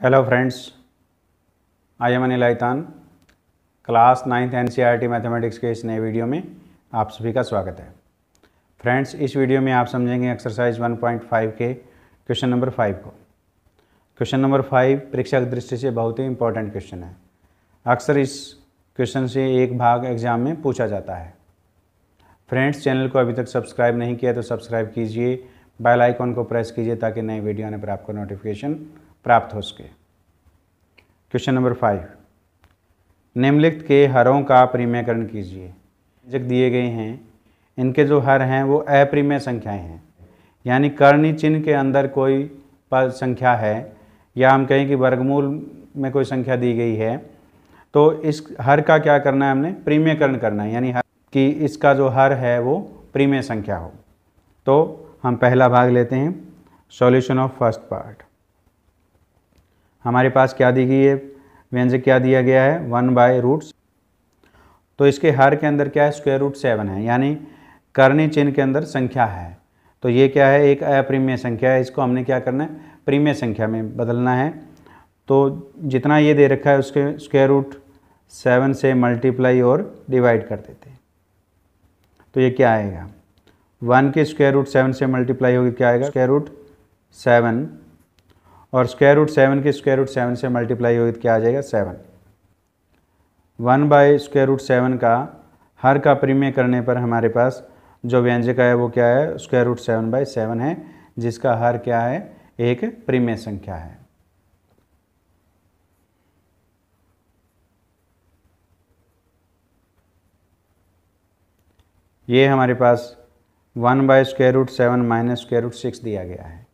Hello friends I am Anil आयतान class ninth and mathematics के इस नए वीडियो में आप सभी का स्वागत है। फ्रेंड्स इस वीडियो में आप समझेंगे एक्सरसाइज 1.5 के क्वेश्चन नंबर फाइव को। क्वेश्चन नंबर फाइव परीक्षा की दृष्टि से बहुत ही इंपॉर्टेंट क्वेश्चन है। अक्सर इस क्वेश्चन से एक भाग एग्ज़ाम में पूछा जाता है। फ्रेंड्स चैनल को अभी तक सब्सक्राइब नहीं किया तो सब्सक्राइब कीजिए। बेल आइकॉन को प्रेस कीजिए ताकि नए वीडियो आने पर आपको नोटिफिकेशन प्राप्त हो सके। क्वेश्चन नंबर फाइव निम्नलिखित के हरों का परिमयकरण कीजिए। जब दिए गए हैं। इनके जो हर हैं, वो अप्रिमेय संख्याएँ हैं। यानी कर्णी चिन्ह के अंदर कोई पद संख्या है, या हम कहें कि वर्गमूल में कोई संख्या दी गई है तो इस हर का क्या करना है हमने? प्रीमियकरण करना है। यानी कि इसका जो हर है, वो प्रीमेय संख्या हो। तो हम पहला भाग लेते हैं। सॉल्यूशन ऑफ़ फ़र्स्ट पार्ट हमारे पास क्या दी गई है? व्यंजक क्या दिया गया है? वन बाय रूट्स तो इसके हर के अंदर क्या है? स्क्वायर रूट सेवन है, यानी करनी चिन्ह के अंदर संख्या है। तो ये क्या है? एक अप्रीमिय संख्या है। इसको हमने क्या करना है? प्रीमिय संख्या में बदलना है। तो जितना ये दे रखा है, उसके स्क्वायर रूट सेवन से मल्टीप्लाई और डिवाइड कर देते हैं। तो ये क्या आएगा? वन के स्क्वायर रूट सेवन से मल्टीप्लाई होगी क्या आएगा? स्क्वायर रूट सेवन और स्क्वायर रूट सेवन के स्क्वायर रूट सेवन से मल्टीप्लाई होगी तो क्या आ जाएगा? Seven one by square root seven का हर का प्रीमिय करने पर हमारे पास जो व्यंजक है वो क्या है? Square root seven by seven है, जिसका हर क्या है? एक प्रीमिय संख्या है। ये हमारे पास one by square root seven minus square root six दिया गया है।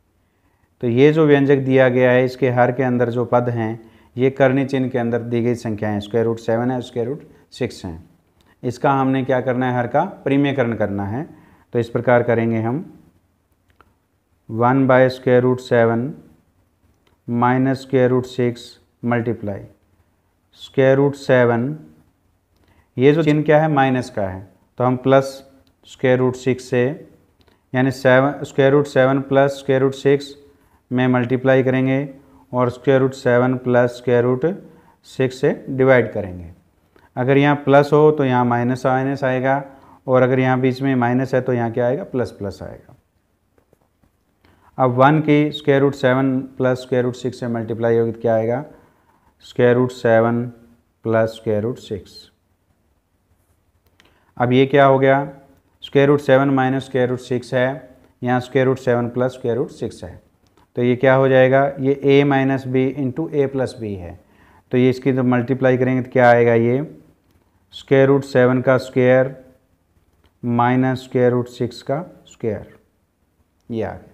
तो ये जो व्यंजक दिया गया है, इसके हर के अंदर जो पद हैं, ये करनी चिन्ह के अंदर दी गई संख्याएँ स्क्वायर रूट सेवन है स्क्वायर रूट सिक्स हैं। इसका हमने क्या करना है? हर का प्रीमियकरण करना है। तो इस प्रकार करेंगे हम। One by square root seven minus square root six multiply square root seven ये जो चिन्ह क्या है? माइनस का है। तो हम प्लस स्क्वायर रूट सिक्स से, यानी seven square root seven plus square root six में मल्टीप्लाई करेंगे और square root seven plus square root six से डिवाइड करेंगे अगर यहाँ प्लस हो तो यहाँ माइनस माइनस आएगा और अगर यहाँ बीच में माइनस है तो यहाँ क्या आएगा प्लस प्लस आएगा अब वन की square root seven plus square root six से मल्टीप्लाई होगी तो क्या आएगा square root seven plus square root six अब ये क्या हो गया square root seven minus square root six है यहाँ square root seven plus square root six है तो ये क्या हो जाएगा? ये a minus B into A plus B है। तो ये इसकी जब मल्टीप्लाई करेंगे तो क्या आएगा ये? स्क्वायर रूट सेवन का square minus square root six का स्क्वायर ये आ गया।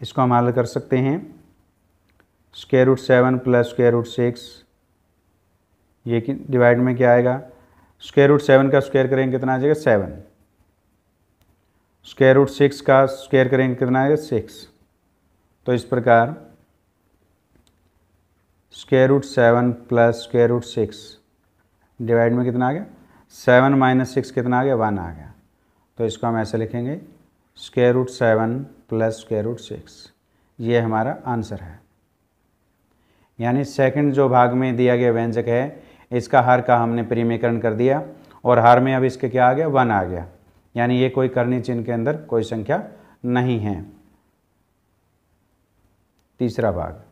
इसको हम हल कर सकते हैं। Square root seven plus square root six ये डिवाइड में क्या आएगा? स्क्वायर रूट सेवन का स्क्वायर करेंगे कितना आ जाएगा? सेवन स्क्वायर रूट सिक्स का स्क्वायर करेंगे कितना आएगा सिक्स तो इस प्रकार square root seven plus square root six divide में कितना आ गया? सेवन माइनस सिक्स कितना आ गया? वन आ गया। तो इसको हम ऐसे लिखेंगे square root seven plus square root six ये हमारा आंसर है। यानी सेकंड जो भाग में दिया गया व्यंजक है, इसका हर का हमने परिमीकरण कर दिया, और हर में अब इसके क्या आ गया? वन आ गया। यानी ये कोई करनी चिन्ह के अंदर कोई संख्या नहीं है। तीसरा भाग।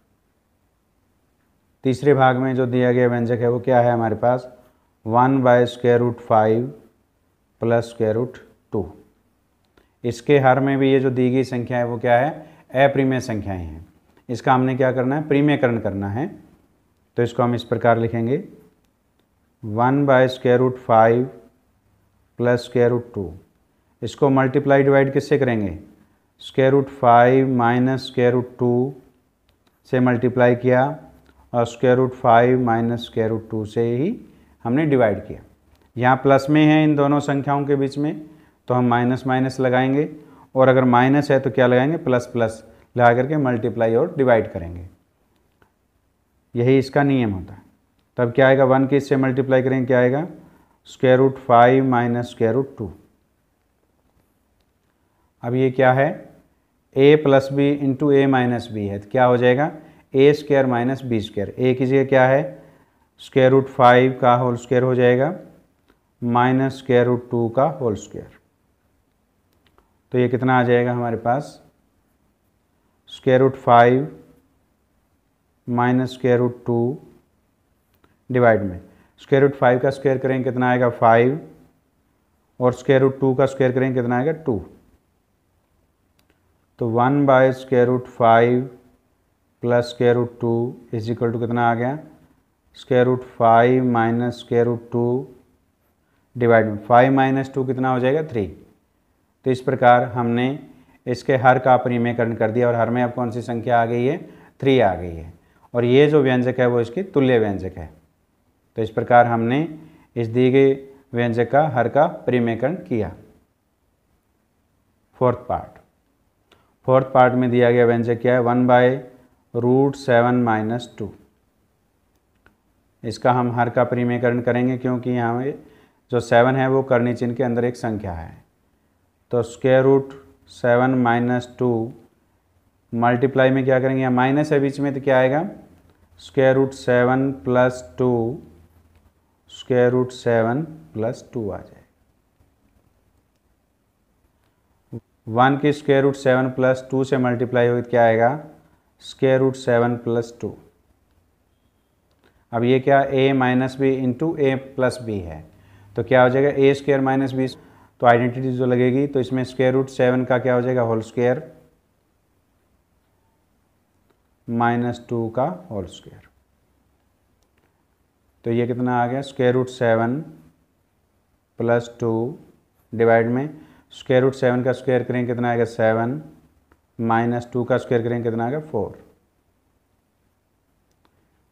तीसरे भाग में जो दिया गया व्यंजक है, वो क्या है हमारे पास? One by square root five plus square root two. इसके हर में भी ये जो दी गई संख्या है, वो क्या है? अप्रीमेय संख्याएँ हैं। इसका हमने क्या करना है? प्रीमेयकरण करना है। तो इसको हम इस प्रकार लिखेंगे। One by square root five plus square root two. इसको मल्टीप्लाई डिवाइड किससे करेंगे? Square root five minus square root two से मल्टीप्लाई किया और square root five minus square root two से ही हमने डिवाइड किया। यहाँ प्लस में है इन दोनों संख्याओं के बीच में तो हम माइनस माइनस लगाएँगे, और अगर माइनस है तो क्या लगाएँगे? प्लस प्लस लगा करके मल्टीप्लाई और डिवाइड करेंगे। यही इसका नियम होता है। तब क्या आएगा? वन के इससे मल्टीप्लाई करेंगे क्या आएगा? Square root five minus square root two अब ये क्या है? A plus B into A minus B है तो क्या हो जाएगा? A square minus B square A की जगह क्या है? स्क्वायर रूट फाइव का होल स्क्वायर हो जाएगा। माइनस स्क्वायर रूट टू का होल स्क्वायर तो ये कितना आ जाएगा हमारे पास? Square root five minus square root two divide में. स्क्वायर रूट फाइव का स्क्वायर करेंगे, कितना आएगा? फाइव और स्क्वायर रूट टू का स्क्वायर करेंगे, कितना आएगा? टू तो one by square root five plus square root two is equal to कितना आ गया? Square root five minus square root two divide में फाइव माइनस टू कितना हो जाएगा? थ्री। तो इस प्रकार हमने इसके हर का परिमेयकरण कर दिया और हर में अब कौन सी संख्या आ गई है? थ्री आ गई है। और ये जो व्यंजक है वो इसकी तुल्य व्यंजक है। तो इस प्रकार हमने इस दी गई व्यंजक का हर का परिमेयकरण किया। Fourth part. फोर्थ पार्ट में दिया गया व्यंजक क्या है? One by root seven minus two. इसका हम हर का परिमेयकरण करेंगे क्योंकि यहाँ जो सेवन है वो करनी चिन्ह के अंदर एक संख्या है। तो square root seven minus two multiply में क्या करेंगे? माइनस है बीच में तो क्या आएगा? Square root seven plus two square root seven plus two आ जाए वन की square root seven plus two से मल्टीप्लाई हुई तो क्या आएगा? Square root seven plus two. अब ये क्या? A minus B into A plus B है। तो क्या हो जाएगा? ए स्क्वेयर माइनस बी तो आइडेंटिटी जो लगेगी तो इसमें स्क्वेयर रूट सेवन का क्या हो जाएगा? Whole square. माइनस टू का होल स्क्वेयर। तो ये कितना आ गया? Square root seven plus two divide में स्क्वेयर रूट सेवन का स्क्वायर करेंगे कितना आएगा सेवन? माइनस टू का स्क्वायर करेंगे कितना आएगा four?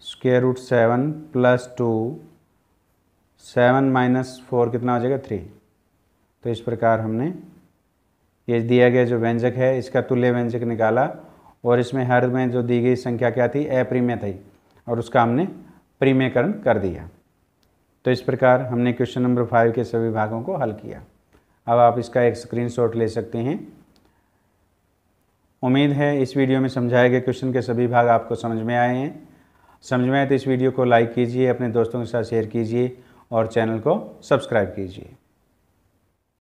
Square root seven plus two, seven minus four कितना हो जाएगा थ्री? तो इस प्रकार हमने ये दिया गया जो व्यंजक है, इसका तुल्य व्यंजक निकाला और इसमें हर में जो दी गई संख्या क्या थी? अप्रीमेय थी और उसका हमने प्रीमेयकरण कर दिया। तो इस प्रकार हमने क्वेश्चन नंबर फाइव के सभी भागों को हल किया। अब आप इसका एक स्क्रीनशॉट ले सकते हैं। उम्मीद है इस वीडियो में समझाए गए क्वेश्चन के सभी भाग आपको समझ में आए हैं। समझ में आए तो इस वीडियो को लाइक कीजिए, अपने दोस्तों के साथ शेयर कीजिए और चैनल को सब्सक्राइब कीजिए।